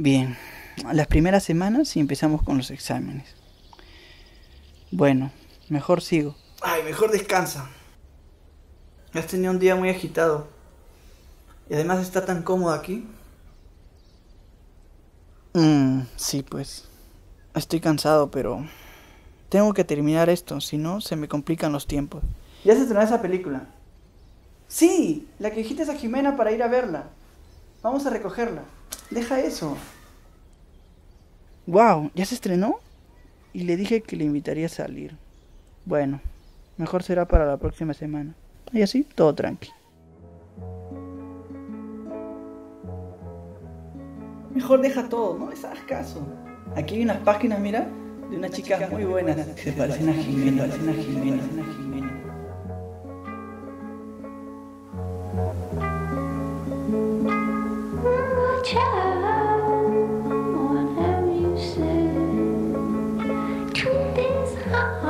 Bien, las primeras semanas y empezamos con los exámenes. Bueno, mejor sigo. Ay, mejor descansa. Has tenido un día muy agitado. Y además está tan cómodo aquí. Mm, sí, pues. Estoy cansado, pero tengo que terminar esto, si no se me complican los tiempos. ¿Ya se estrenó esa película? Sí, la que dijiste a Jimena para ir a verla. Vamos a recogerla. Deja eso. Wow, ¿ya se estrenó? Y le dije que le invitaría a salir. Bueno, mejor será para la próxima semana. Y así, todo tranqui. Mejor deja todo, no les hagas caso. Aquí hay unas páginas, mira, de unas chicas muy buenas que se parecen a Jimena, parecen a Jimena, parecen a Jimena. Child, whatever you say, truth is hard.